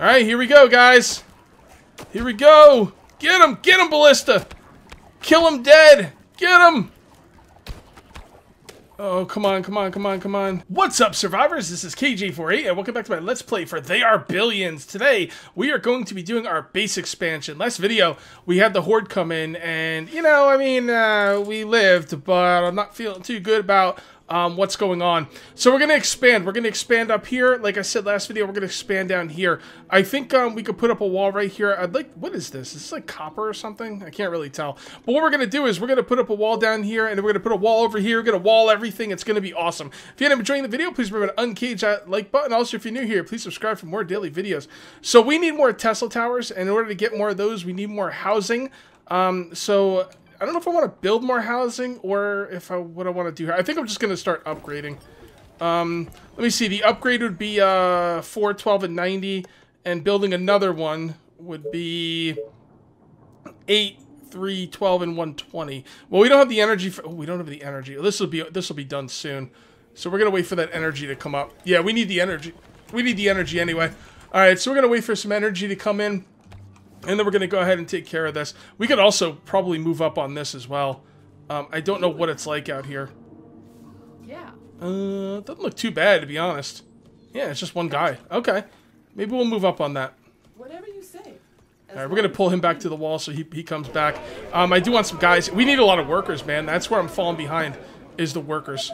All right, here we go, guys. Here we go. Get him, get him, Ballista. Kill him dead. Get him. Oh, come on, come on, come on, come on. What's up, survivors? This is Kage848, and welcome back to my Let's Play for They Are Billions. Today, we are going to be doing our base expansion. Last video, we had the Horde come in, and, you know, I mean, uh, we lived, but I'm not feeling too good about um, what's going on. So we're going to expand. We're going to expand up here. Like I said last video, we're going to expand down here. I think um, we could put up a wall right here. I'd like, what is this? Is this like copper or something? I can't really tell. But what we're going to do is we're going to put up a wall down here, and we're going to put a wall over here. We're going to wall everything. It's going to be awesome. If you end up enjoying the video, please remember to uncage that like button. Also, if you're new here, please subscribe for more daily videos. So we need more Tesla towers, and in order to get more of those, we need more housing. Um, so I don't know if I want to build more housing or if I what I want to do here. I think I'm just going to start upgrading. Um, let me see. The upgrade would be uh, 4, 12, and 90. And building another one would be 8, 3, 12, and 120. Well, we don't have the energy for... Oh, we don't have the energy. This will be this will be done soon. So we're going to wait for that energy to come up. Yeah, we need the energy. We need the energy anyway. All right, so we're going to wait for some energy to come in. And then we're going to go ahead and take care of this. We could also probably move up on this as well. Um, I don't know what it's like out here. Yeah. Uh, doesn't look too bad, to be honest. Yeah, it's just one guy. Okay. Maybe we'll move up on that. Whatever you say. All right, we're going to pull him back to the wall so he, he comes back. Um, I do want some guys. We need a lot of workers, man. That's where I'm falling behind, is the workers.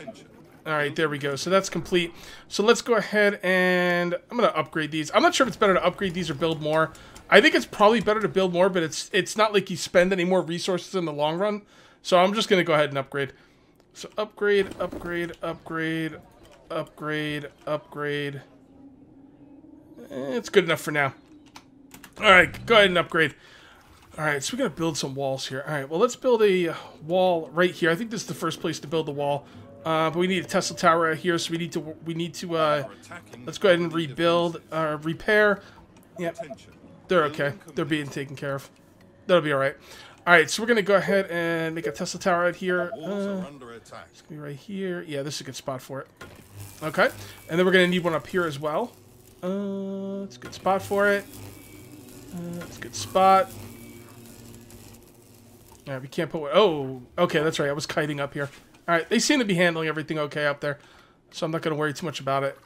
All right, there we go. So that's complete. So let's go ahead and I'm going to upgrade these. I'm not sure if it's better to upgrade these or build more. I think it's probably better to build more, but it's it's not like you spend any more resources in the long run. So I'm just going to go ahead and upgrade. So upgrade, upgrade, upgrade, upgrade, upgrade. Eh, it's good enough for now. All right, go ahead and upgrade. All right, so we're going to build some walls here. All right, well, let's build a wall right here. I think this is the first place to build the wall. Uh, but we need a Tesla tower right here, so we need to we need to uh, let's go ahead and rebuild, uh, repair. Yeah, they're okay. They're being taken care of. That'll be all right. All right, so we're gonna go ahead and make a Tesla tower right here. Uh, it's gonna be right here. Yeah, this is a good spot for it. Okay, and then we're gonna need one up here as well. Uh, it's a good spot for it. Uh, it's a good spot. All right, we can't put. Oh, okay, that's right. I was kiting up here. All right, they seem to be handling everything okay up there, so I'm not going to worry too much about it.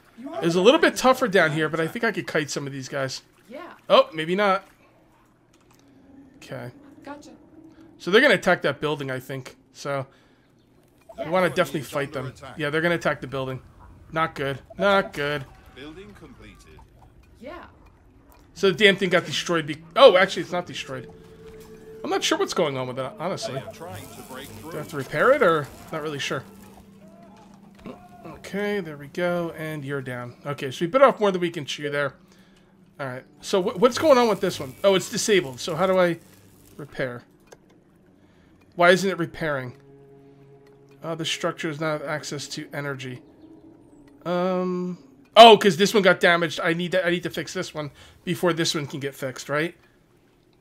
It's a little bit tougher down here, but I think I could kite some of these guys. Yeah. Oh, maybe not. Okay. Gotcha. So they're going to attack that building, I think. So we want to definitely fight them. Yeah, they're going to attack the building. Not good. Not good. Building completed. Yeah. So the damn thing got destroyed. Be oh, actually, it's not destroyed. I'm not sure what's going on with it, honestly. They trying to break Do I through. have to repair it, or not really sure? Okay, there we go, and you're down. Okay, so we bit off more than we can chew there. All right, so wh what's going on with this one? Oh, it's disabled. So how do I repair? Why isn't it repairing? Uh, the structure does not have access to energy. Um. Oh, because this one got damaged. I need to. I need to fix this one before this one can get fixed, right?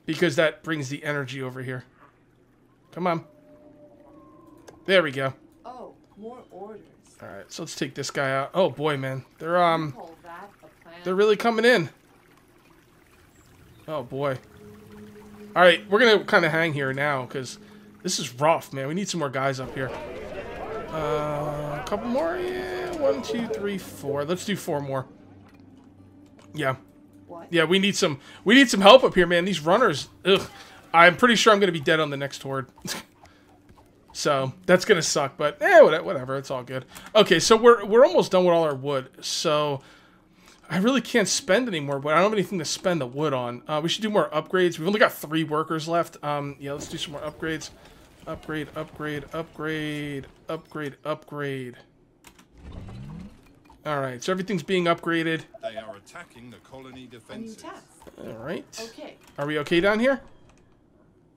Because that brings the energy over here. Come on. There we go. Oh, more orders. All right, so let's take this guy out. Oh boy, man, they're um, Call that a plan. they're really coming in. Oh boy. All right, we're gonna kind of hang here now because this is rough, man. We need some more guys up here. Uh, a couple more. Yeah, one, two, three, four. Let's do four more. Yeah, What? yeah. We need some. We need some help up here, man. These runners. Ugh. I'm pretty sure I'm gonna be dead on the next horde. So that's gonna suck, but eh, whatever, whatever. It's all good. Okay, so we're we're almost done with all our wood. So I really can't spend any more wood. I don't have anything to spend the wood on. Uh, we should do more upgrades. We've only got three workers left. Um, yeah, let's do some more upgrades. Upgrade, upgrade, upgrade, upgrade, upgrade. All right, so everything's being upgraded. They are attacking the colony A defenses. All right. Okay. Are we okay down here?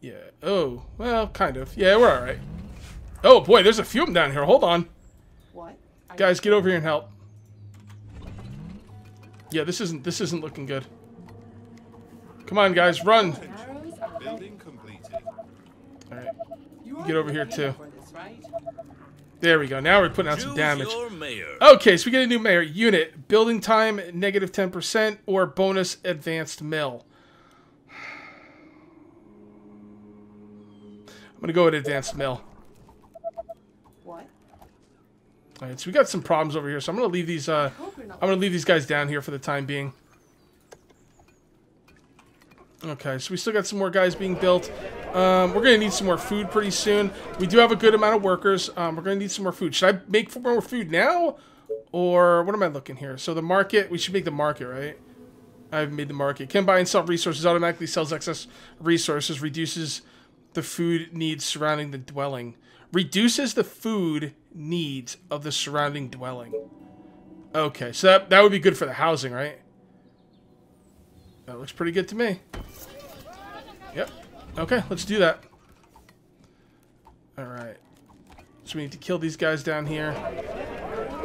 Yeah. Oh, well, kind of. Yeah, we're all right. Oh boy, there's a few of them down here. Hold on. What? Guys, get over here and help. Yeah, this isn't this isn't looking good. Come on, guys, run. you- Arrows are ready. Building completed. All right. Get over here, too. For this, right? There we go. Now we're putting out some damage. Okay, so we get a new mayor. Unit. Building time, negative 10%, or bonus advanced mill. I'm going to go with advanced mill. What? All right, so we got some problems over here, so I'm going to leave these, uh, Hope you're not. I'm going to leave these guys down here for the time being. Okay, so we still got some more guys being built. Um, we're going to need some more food pretty soon. We do have a good amount of workers. Um, we're going to need some more food. Should I make more food now? Or what am I looking here? So the market, we should make the market, right? I haven't made the market. Can buy and sell resources, automatically sells excess resources, reduces the food needs surrounding the dwelling. Reduces the food needs of the surrounding dwelling. Okay, so that, that would be good for the housing, right? That looks pretty good to me. Yep. Okay, let's do that. Alright. So we need to kill these guys down here.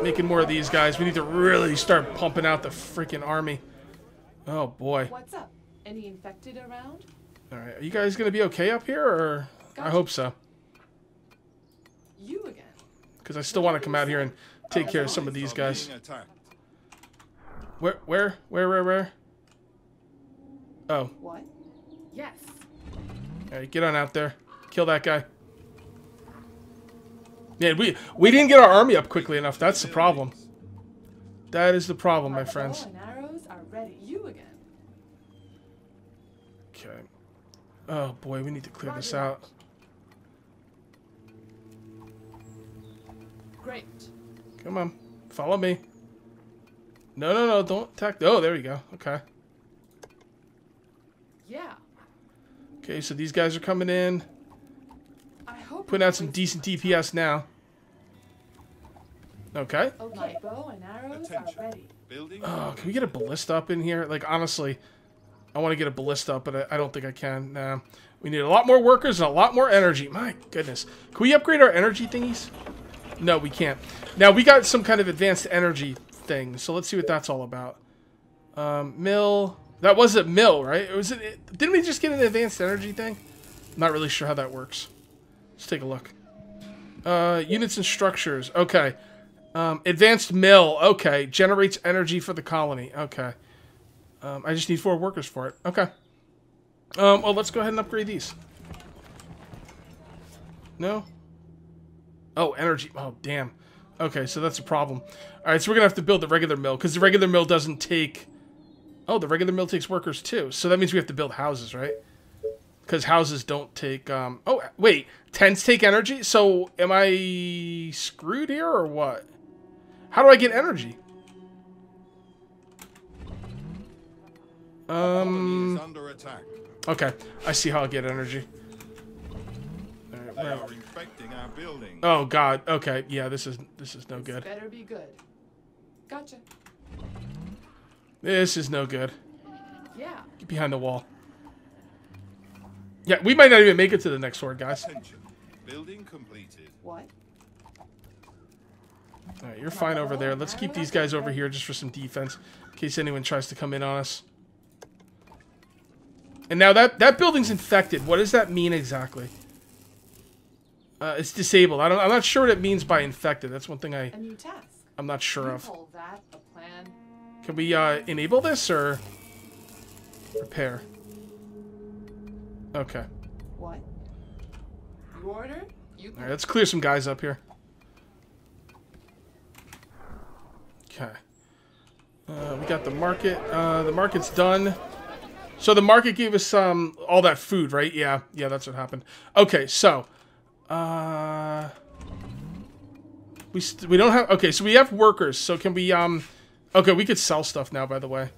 Making more of these guys. We need to really start pumping out the freaking army. Oh boy. What's up? Any infected around? Alright, are you guys gonna be okay up here, or... I hope so. You again? Because I still want to come out here and take care of some of these guys. Where, where, where, where, where? Oh, What? Yes. alright, get on out there. Kill that guy. Yeah, we we didn't get our army up quickly enough. That's the problem. That is the problem, my friends. arrows are ready. You again? Okay. Oh boy, we need to clear this out. Great. Come on, follow me. No, no, no, don't attack. Oh, there we go. Okay. Yeah. Okay, so these guys are coming in, I hope. putting out some decent DPS now. Okay. my time. My bow and arrows Attention. are ready. Building. Oh, can we get a ballista up in here? Like, honestly, I want to get a ballista up, but I, I don't think I can. Nah. We need a lot more workers and a lot more energy. My goodness. Can we upgrade our energy thingies? No, we can't. Now, we got some kind of advanced energy thing, so let's see what that's all about. Um, mill. That was a mill, right? Was it, it? Didn't we just get an advanced energy thing? I'm Not really sure how that works. Let's take a look. Uh, units and structures. Okay. Um, advanced mill. Okay. Generates energy for the colony. Okay. Um, I just need four workers for it. Okay. Um, well, let's go ahead and upgrade these. No? Oh, energy. Oh, damn. Okay, so that's a problem. All right, so we're going to have to build the regular mill because the regular mill doesn't take... Oh, the regular mill takes workers too. So that means we have to build houses, right? Because houses don't take... Um... Oh, wait. Tents take energy? So am I screwed here or what? How do I get energy? Um... under attack. Okay, I see how I get energy. All right, They are infecting our building. Oh God. Okay. Yeah. This is this is no This good. Better be good. Gotcha. This is no good. Yeah. Get behind the wall. Yeah, we might not even make it to the next sword, guys. Attention. Building completed. What? All right, you're fine over there. Let's keep these guys over here just for some defense, in case anyone tries to come in on us. And now that that building's infected. What does that mean exactly? Uh, it's disabled. I don't. I'm not sure what it means by infected. That's one thing I A new task. I'm not sure of. call that a plan? Can we uh, enable this or repair? Okay. What? You order? You All right, let's clear some guys up here. Okay. Uh, we got the market. Uh, the market's done. So the market gave us um all that food, right? Yeah, yeah, that's what happened. Okay, so uh, we we don't have. Okay, so we have workers. So can we um? Okay, we could sell stuff now. By the way,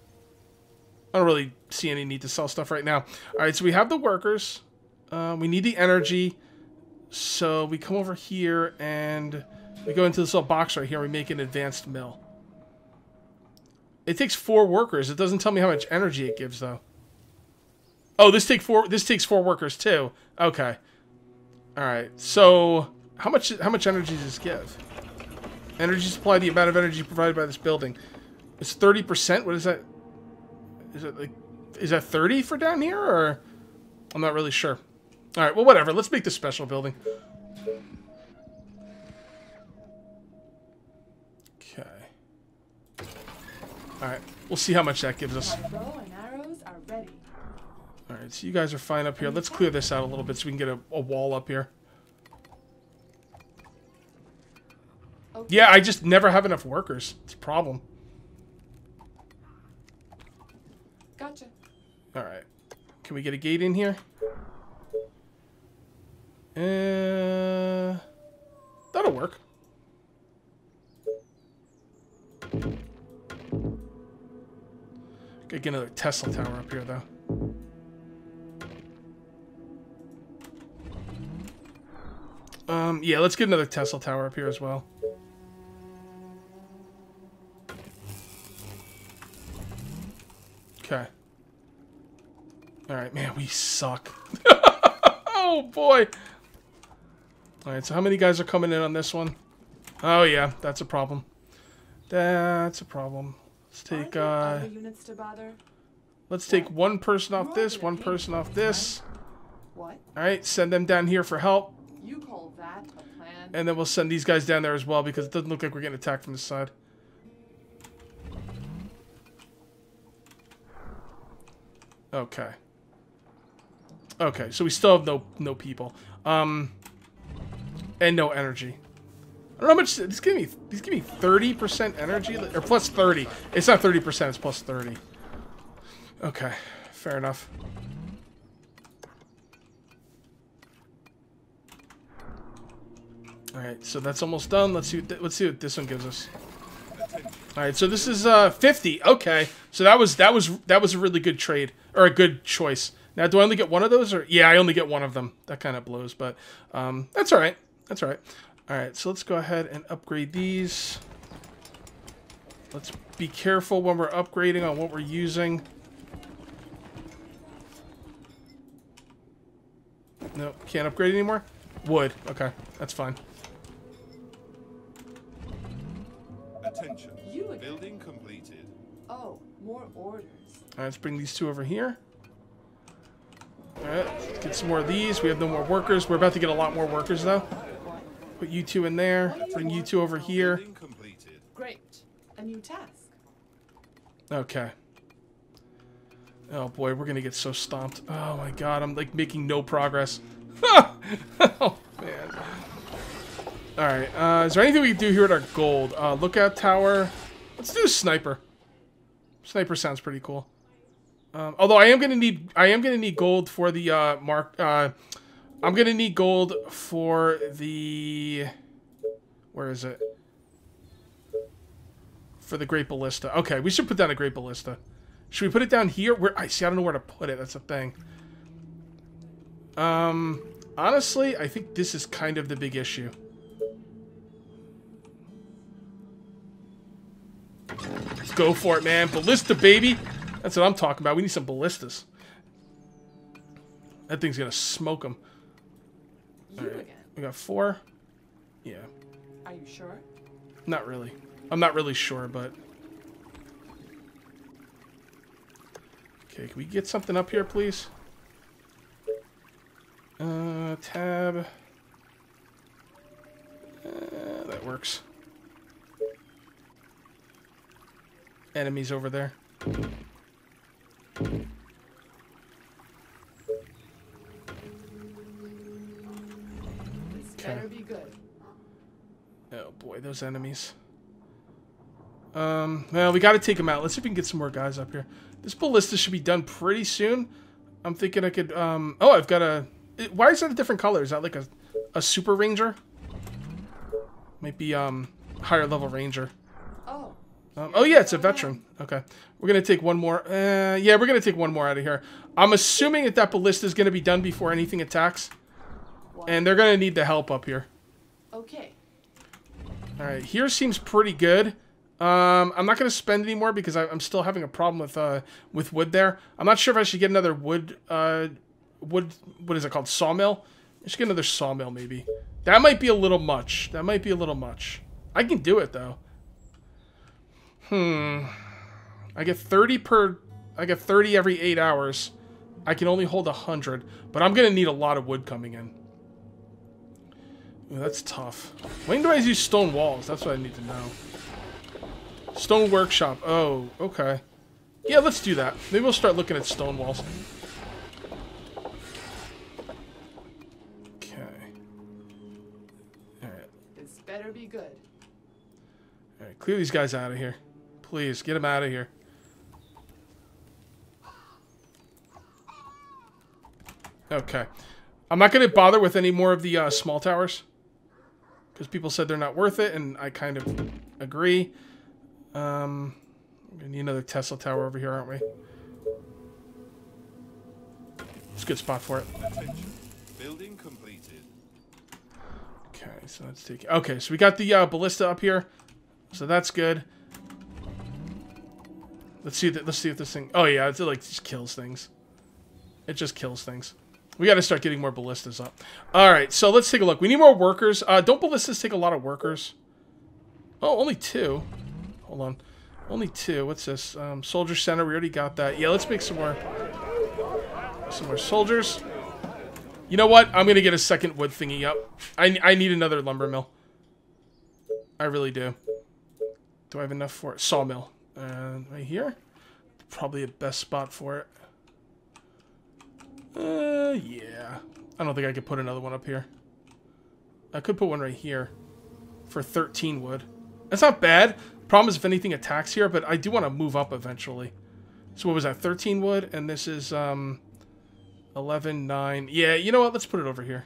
I don't really see any need to sell stuff right now. All right, so we have the workers. Uh, we need the energy. So we come over here and we go into this little box right here. We make an advanced mill. It takes four workers. It doesn't tell me how much energy it gives though. Oh, this take four. This takes four workers too. Okay. All right. So how much how much energy does this give? Energy supply, the amount of energy provided by this building. It's 30%. What is that? Is it like is that 30 for down here or I'm not really sure. All right, well whatever. Let's make this special building. Okay. All right. We'll see how much that gives us. Alright, so you guys are fine up here. Let's clear this out a little bit so we can get a, a wall up here. Okay. Yeah, I just never have enough workers. It's a problem. Gotcha. Alright. Can we get a gate in here? Uh, that'll work. Gotta get another Tesla tower up here, though. Um, yeah, let's get another Tesla tower up here as well. Okay. Alright, man, we suck. oh, boy. Alright, so how many guys are coming in on this one? Oh, yeah, that's a problem. That's a problem. Let's take, uh... units to bother? Let's take one person off this, one person off this. What? Alright, send them down here for help. You call that a plan? And then we'll send these guys down there as well because it doesn't look like we're getting attacked from this side. Okay. Okay, so we still have no no people. Um and no energy. I don't know how much this give me these give me 30% energy or plus 30. It's not 30%, it's plus 30. Okay, fair enough. All right, so that's almost done. Let's see. Let's see what this one gives us. All right, so this is uh 50. Okay, so that was that was that was a really good trade or a good choice. Now, do I only get one of those, or yeah, I only get one of them. That kind of blows, but um, that's all right. That's all right. All right, so let's go ahead and upgrade these. Let's be careful when we're upgrading on what we're using. No, can't upgrade anymore. Wood. Okay, that's fine. Right, let's bring these two over here. All right, get some more of these. We have no more workers. We're about to get a lot more workers, though. Put you two in there. Bring you two over here. Great. A new task. Okay. Oh boy, we're gonna get so stomped. Oh my god, I'm like making no progress. oh man. Alright, uh, is there anything we can do here at our gold? Uh, lookout tower. Let's do a sniper. Sniper sounds pretty cool. Um, although I am gonna need I am gonna need gold for the uh, mark uh, I'm gonna need gold for the where is it? For the Great Ballista. Okay, we should put down a Great Ballista. Should we put it down here? Where I see I don't know where to put it, that's the thing. Um honestly, I think this is kind of the big issue. Let's go for it, man. Ballista, baby. That's what I'm talking about. We need some ballistas. That thing's gonna smoke them. You again. We got four. Yeah, Are you sure? not really. I'm not really sure, but. Okay, can we get something up here, please? Uh, tab. Uh, that works. Enemies over there. Those enemies. Um, well, we got to take them out. Let's see if we can get some more guys up here. This ballista should be done pretty soon. I'm thinking I could. Um, oh, I've got a. it- Why is that a different color? Is that like a, a super ranger? Might be um higher level ranger. Oh. Um, oh yeah, it's a veteran. Okay, we're gonna take one more. Uh, yeah, we're gonna take one more out of here. I'm assuming that that ballista is gonna be done before anything attacks, What? and they're gonna need the help up here. Okay. All right, here seems pretty good. Um, I'm not going to spend any more because I, I'm still having a problem with uh, with wood there. I'm not sure if I should get another wood uh, wood. What is it called? Sawmill. I should get another sawmill maybe. That might be a little much. That might be a little much. I can do it though. Hmm. I get 30 per. I get 30 every eight hours. I can only hold 100, but I'm gonna need a lot of wood coming in. Ooh, that's tough. When do I use stone walls? That's what I need to know. Stone workshop. Oh, okay. Yeah, let's do that. Maybe we'll start looking at stone walls. Okay. Alright. This better be good. Alright, clear these guys out of here. Please, get them out of here. Okay. I'm not going to bother with any more of the uh, small towers. Because people said they're not worth it, and I kind of agree. Um, we need another Tesla tower over here, aren't we? It's a good spot for it. Attention. Building completed. Okay, so let's take. Okay, so we got the uh, ballista up here, so that's good. Let's see that. Let's see if this thing. Oh yeah, it like just kills things. It just kills things. We got to start getting more ballistas up. All right, so let's take a look. We need more workers. Uh, don't ballistas take a lot of workers? Oh, only two. Hold on, only two. What's this? Um, soldier center. We already got that. Yeah, let's make some more. Some more soldiers. You know what? I'm gonna get a second wood thingy up. I, I need another lumber mill. I really do. Do I have enough for it? Sawmill. Uh, right here? Probably the best spot for it. Uh, yeah. I don't think I could put another one up here. I could put one right here. For 13 wood. That's not bad. Problem is if anything attacks here, but I do want to move up eventually. So what was that? 13 wood, and this is, um... 11, 9. Yeah, you know what? Let's put it over here.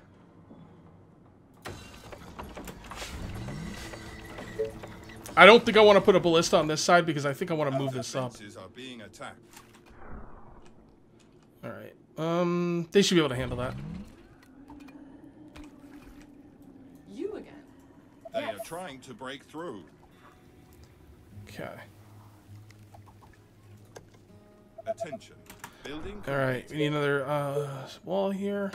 I don't think I want to put a ballista on this side because I think I want to move this up. Are being attacked. Alright. Um, they should be able to handle that. You again. They are trying to break through. Okay. Attention. Building Alright, we need another uh, wall here.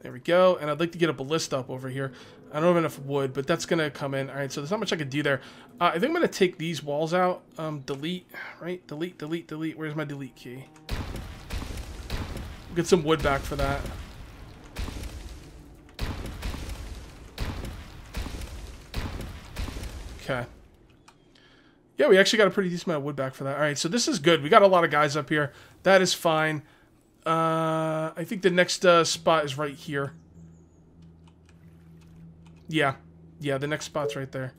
There we go. And I'd like to get a ballista up over here. I don't have enough wood, but that's going to come in. Alright, so there's not much I can do there. Uh, I think I'm going to take these walls out. Um, delete, right? Delete, delete, delete. Where's my delete key? Get some wood back for that. Okay. Yeah, we actually got a pretty decent amount of wood back for that. All right, so this is good. We got a lot of guys up here. That is fine. Uh, I think the next uh, spot is right here. Yeah. Yeah, the next spot's right there.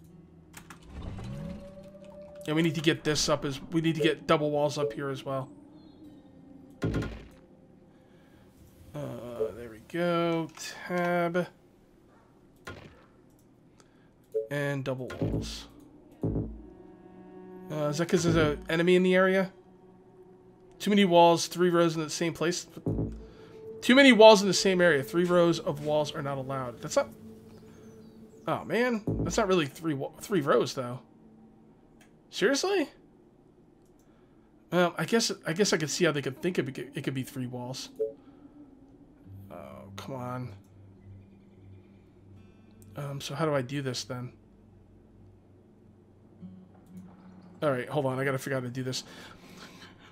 Yeah, we need to get this up as we need to get double walls up here as well. Uh, there we go. Tab. And double walls. Uh, is that because there's an enemy in the area? Too many walls, three rows in the same place. Too many walls in the same area. Three rows of walls are not allowed. That's not. Oh man, that's not really three three rows though. Seriously? Well, I guess I guess I could see how they could think it, it could be three walls. Come on. Um, so how do I do this then? All right, hold on. I gotta figure out how to do this.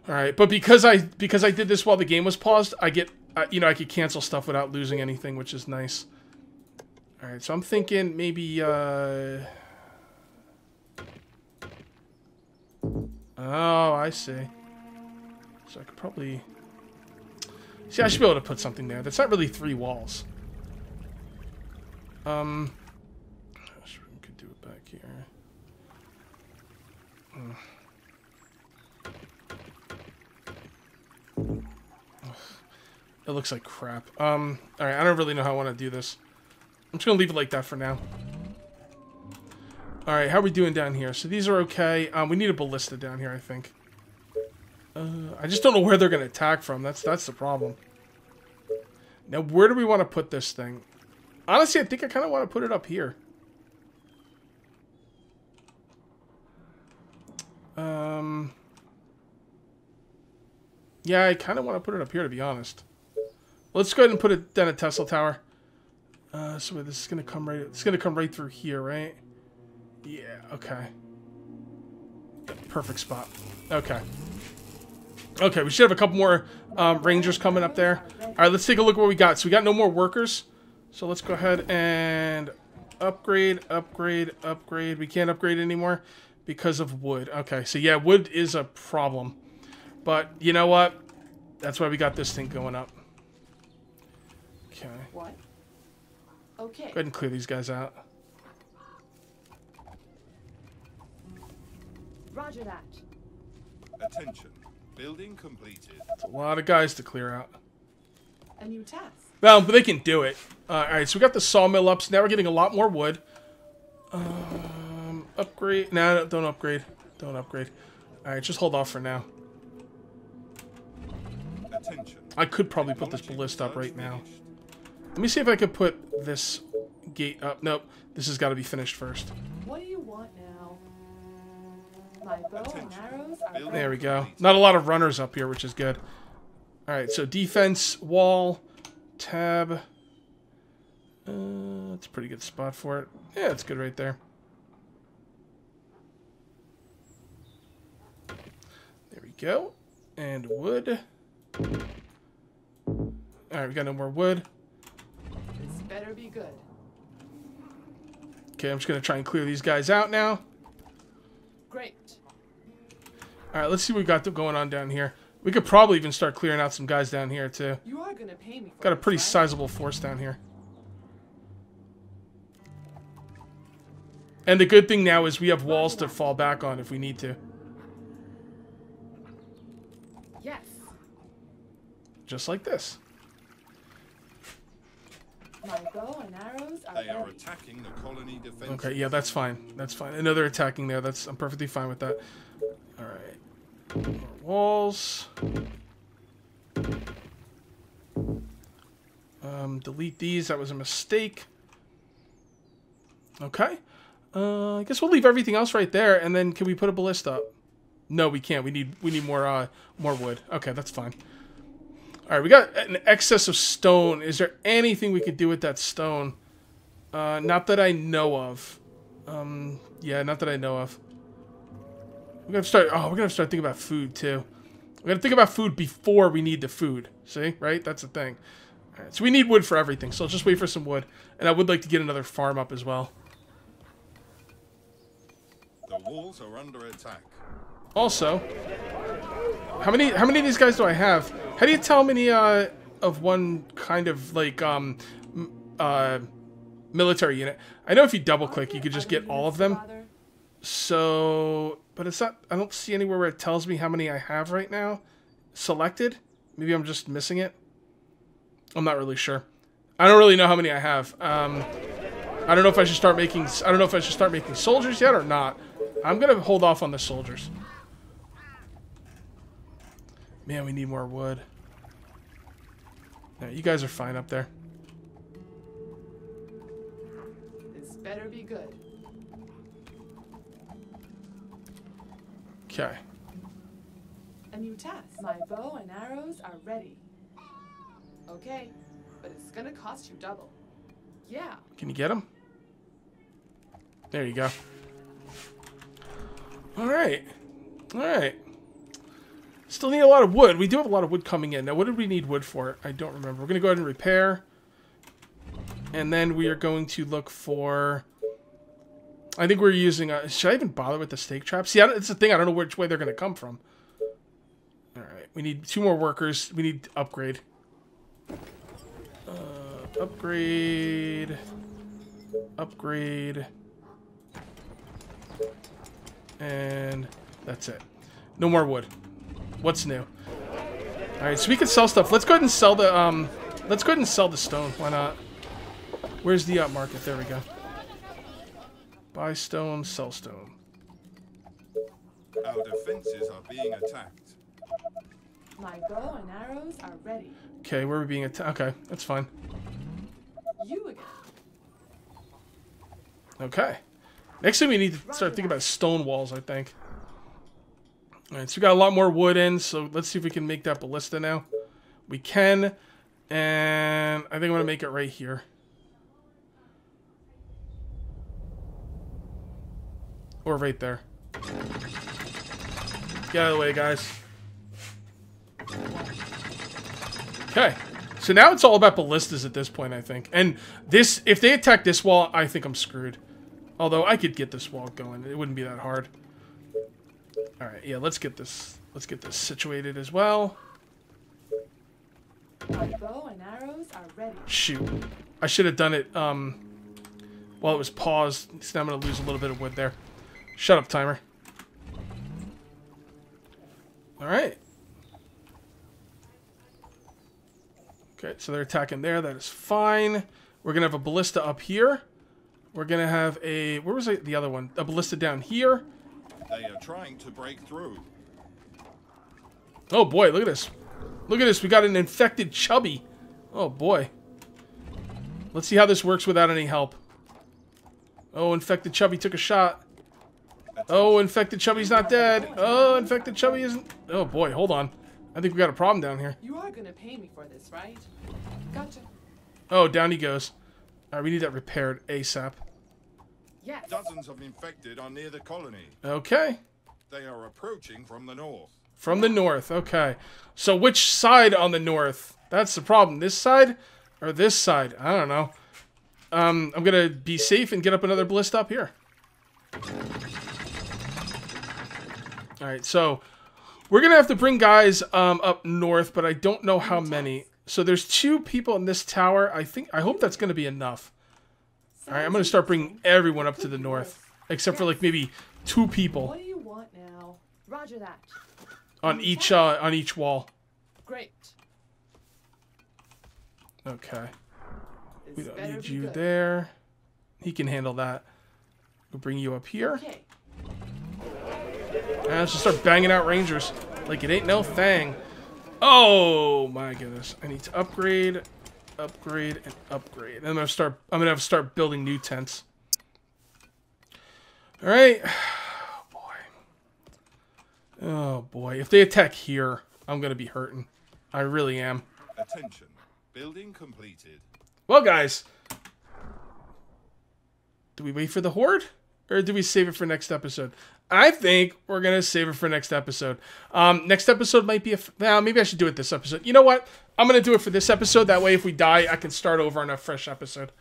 All right, but because I because I did this while the game was paused, I get uh, you know I could cancel stuff without losing anything, which is nice. All right, so I'm thinking maybe. Uh... Oh, I see. So I could probably. See, I should be able to put something there. That's not really three walls. Um, gosh, we could do it back here. It looks like crap. Um, alright, I don't really know how I want to do this. I'm just gonna leave it like that for now. Alright, how are we doing down here? So these are okay. Um, we need a ballista down here, I think. Uh, I just don't know where they're gonna attack from. That's that's the problem. Now, where do we want to put this thing? Honestly, I think I kind of want to put it up here. Um, yeah, I kind of want to put it up here, to be honest. Let's go ahead and put it down at Tesla Tower. Uh, so this is gonna come right. It's gonna come right through here, right? Yeah. Okay. Perfect spot. Okay. Okay, we should have a couple more um, rangers coming up there. All right, let's take a look at what we got. So we got no more workers. So let's go ahead and upgrade, upgrade, upgrade. We can't upgrade anymore because of wood. Okay, so yeah, wood is a problem. But you know what? That's why we got this thing going up. Okay. Go What? Okay. Go ahead and clear these guys out. Roger that. Attention. Building completed. It's a lot of guys to clear out. A new task. Well, but they can do it. Uh, all right, so we got the sawmill up. So now we're getting a lot more wood. Um, upgrade. No, don't upgrade. Don't upgrade. All right, just hold off for now. Attention. I could probably put this Technology ballista up right now. Let me see if I could put this gate up. Nope, this has got to be finished first. What do you want now? There we go. Not a lot of runners up here, which is good. All right, so defense, wall, tab. Uh, that's a pretty good spot for it. Yeah, it's good right there. There we go. And wood. All right, we got no more wood. This better be good. Okay, I'm just gonna try and clear these guys out now. All right, let's see what we got going on down here. We could probably even start clearing out some guys down here too. You are gonna pay me for Got a this, pretty right? sizable force down here. And the good thing now is we have walls to fall back on if we need to. Yes. Just like this. My bow and arrows are They are attacking the colony defense. Okay, yeah, that's fine. That's fine. Another attacking there. That's I'm perfectly fine with that. All right. More walls. Um, delete these. That was a mistake. Okay. Uh, I guess we'll leave everything else right there, and then can we put a ballista up? No, we can't. We need we need more uh more wood. Okay, that's fine. All right, we got an excess of stone. Is there anything we could do with that stone? Uh, not that I know of. Um, yeah, not that I know of. We're gonna start. Oh, we're gonna start thinking about food too. We're gonna think about food before we need the food. See, right? That's the thing. All right, so we need wood for everything. So I'll just wait for some wood, and I would like to get another farm up as well. The walls are under attack. Also, how many how many of these guys do I have? How do you tell how many uh, of one kind of like um m- uh military unit? I know if you double click, you could just get all of them. So, but it's not. I don't see anywhere where it tells me how many I have right now selected. Maybe I'm just missing it. I'm not really sure. I don't really know how many I have. Um, I don't know if I should start making. I don't know if I should start making soldiers yet or not. I'm gonna hold off on the soldiers. Man, we need more wood. Yeah, you guys are fine up there. This better be good. Okay. A new task. My bow and arrows are ready. Okay, but it's gonna cost you double. Yeah. Can you get him? There you go. All right. All right. Still need a lot of wood. We do have a lot of wood coming in. Now, what did we need wood for? I don't remember. We're going to go ahead and repair. And then we are going to look for... I think we're using... A, should I even bother with the stake trap? See, it's the thing. I don't know which way they're going to come from. All right. We need two more workers. We need upgrade. Uh, upgrade... Upgrade. And that's it. No more wood. What's new? All right, so we can sell stuff. Let's go ahead and sell the um. Let's go ahead and sell the stone. Why not? Where's the uh, market? There we go. Buy stone, sell stone. Our defenses are being attacked. My bow and arrows are ready. Okay, we're being attacked? Okay, that's fine. You again. Okay. Next thing we need to start thinking about stone walls, I think. Alright, so we got a lot more wood in, so let's see if we can make that ballista now. We can, and I think I'm going to make it right here. Or right there. Get out of the way, guys. Okay. So now it's all about ballistas at this point, I think. And this, if they attack this wall, I think I'm screwed. Although I could get this wall going. It wouldn't be that hard. All right, yeah, let's get this. Let's get this situated as well. My bow and arrows are ready. Shoot, I should have done it um while it was paused. So now I'm gonna lose a little bit of wood there. Shut up, timer. All right. Okay, so they're attacking there. That is fine. We're gonna have a ballista up here. We're gonna have a where was it, the other one? A ballista down here. They are trying to break through. Oh boy, look at this. Look at this. We got an infected chubby. Oh boy. Let's see how this works without any help. Oh, infected chubby took a shot. Oh, infected chubby's not dead. Oh, infected chubby isn't. Oh boy, hold on. I think we got a problem down here. You are gonna pay me for this, right? Gotcha. Oh, down he goes. All right, we need that repaired ASAP. Yes. Dozens of infected are near the colony. Okay. They are approaching from the north. From the north. Okay. So which side on the north? That's the problem. This side or this side? I don't know. Um, I'm gonna be safe and get up another ballista up here. All right. So we're gonna have to bring guys um, up north, but I don't know how many. So there's two people in this tower. I think. I hope that's gonna be enough. All right. I'm gonna start bringing everyone up to the north, except for like maybe two people What do you want now? Roger that. on each uh, on each wall. Great. Okay. We don't need you there. He can handle that. We'll bring you up here. Okay. And let's just start banging out rangers. Like it ain't no thing. Oh my goodness. I need to upgrade, upgrade, and upgrade. And I'm gonna start I'm gonna have to start building new tents. Alright. Oh boy. Oh boy. If they attack here, I'm gonna be hurting. I really am. Attention. Building completed. Well, guys, do we wait for the horde or do we save it for next episode? I think we're gonna save it for next episode. Um, next episode might be a. Well, maybe I should do it this episode. You know what? I'm gonna do it for this episode. That way, if we die, I can start over on a fresh episode.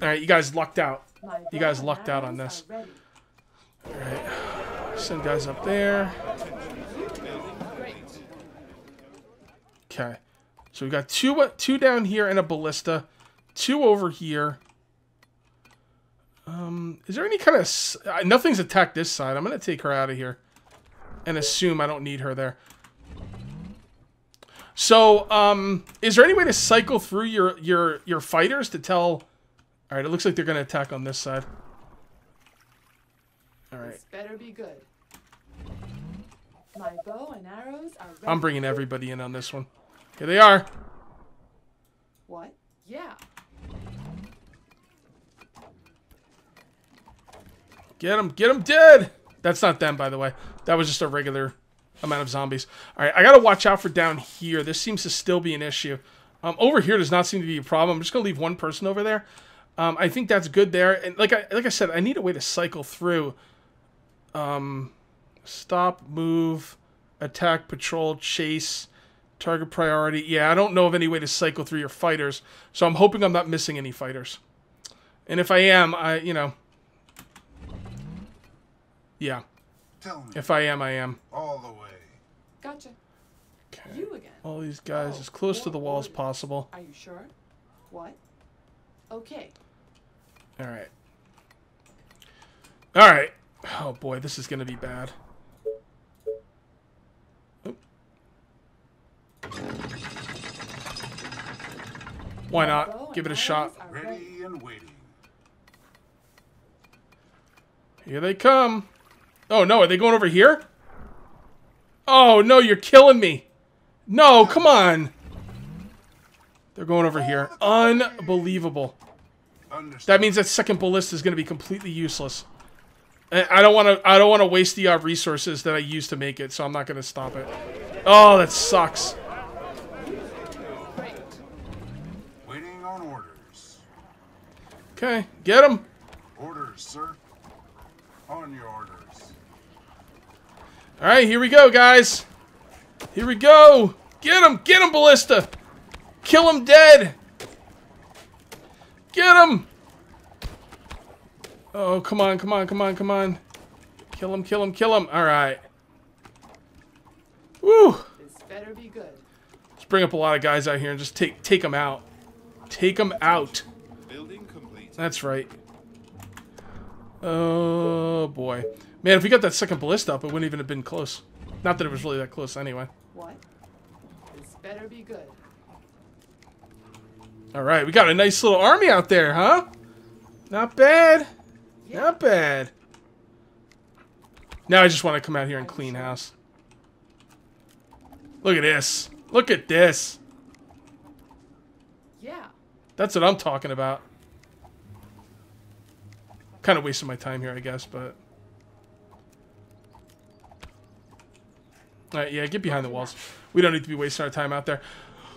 All right, you guys lucked out. You guys lucked out on this. All right. Send guys up there. Okay, so we got two two down here and a ballista, two over here. Um, is there any kind of uh, nothing's attacked this side? I'm gonna take her out of here, and assume I don't need her there. So, um, is there any way to cycle through your your your fighters to tell? All right, it looks like they're gonna attack on this side. All right, This better be good. My bow and arrows are ready. I'm bringing everybody in on this one. Here they are. What? Yeah. Get him, get him dead. That's not them, by the way. That was just a regular amount of zombies. All right, I gotta watch out for down here. This seems to still be an issue. Um, over here does not seem to be a problem. I'm just gonna leave one person over there. Um, I think that's good there. And like I like I said, I need a way to cycle through. Um, stop, move, attack, patrol, chase, target priority. Yeah, I don't know of any way to cycle through your fighters, so I'm hoping I'm not missing any fighters. And if I am, I you know, yeah. Tell me If I am, I am. all the way. Gotcha. Okay. You again. All these guys Oh, as close to the wall as possible. Are you sure? What? Okay. All right. All right. Oh boy, this is gonna be bad. Oop. Why not? Give it a shot. arrows are ready. Ready and waiting. Here they come. Oh no, are they going over here? Oh no, you're killing me. No, come on. They're going over here. Unbelievable. That means that second ballista is going to be completely useless. I don't want to. I don't want to waste the uh, resources that I used to make it, so I'm not going to stop it. Oh, that sucks. Waiting on orders. Okay, get him. Orders, sir. On your orders. All right, here we go, guys. Here we go. Get him. Get him, ballista. Kill him dead. Get him. Oh, come on, come on, come on, come on. Kill him, kill him, kill him. All right. Woo! This better be good. Let's bring up a lot of guys out here and just take take them out. Take them out. Building completed. That's right. Oh boy, man! If we got that second ballista up, it wouldn't even have been close. Not that it was really that close anyway. What? This better be good. All right, we got a nice little army out there, huh? Not bad. Yeah. Not bad. Now I just want to come out here and clean house. Look at this. Look at this. Yeah. That's what I'm talking about. Kind of wasting my time here, I guess, but. Alright, yeah, get behind the walls. We don't need to be wasting our time out there.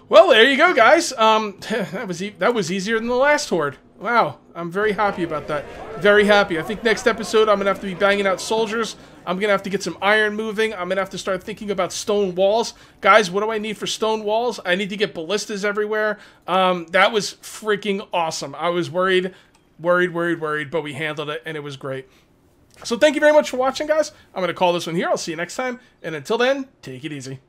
Well, there you go, guys. Um, that was e that was easier than the last horde. Wow, I'm very happy about that. Very happy. I think next episode I'm gonna have to be banging out soldiers. I'm gonna have to get some iron moving. I'm gonna have to start thinking about stone walls, guys. What do I need for stone walls? I need to get ballistas everywhere. Um, that was freaking awesome. I was worried, worried, worried, worried, but we handled it and it was great. So thank you very much for watching, guys. I'm gonna call this one here. I'll see you next time, and until then, take it easy.